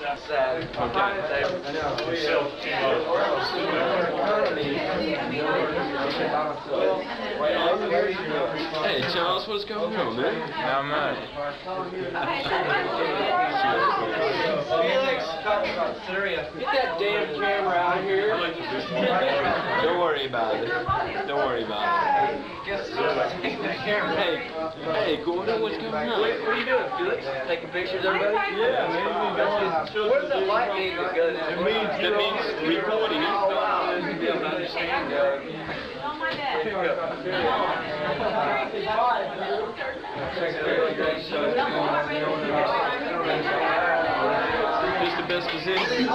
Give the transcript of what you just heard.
Sad. Uh, hey, Charles, what's going on, man? Not much. Felix, get that damn camera out here. Don't worry about it. Don't worry about it. Guess who's taking that camera? Hey, hey, Gordon, what's going on? what are you doing, Felix? Taking pictures of everybody? Yeah, man. What does that light mean? It goes- It means That means recording. Oh, wow. Yeah, I understand. Uh, This the best position?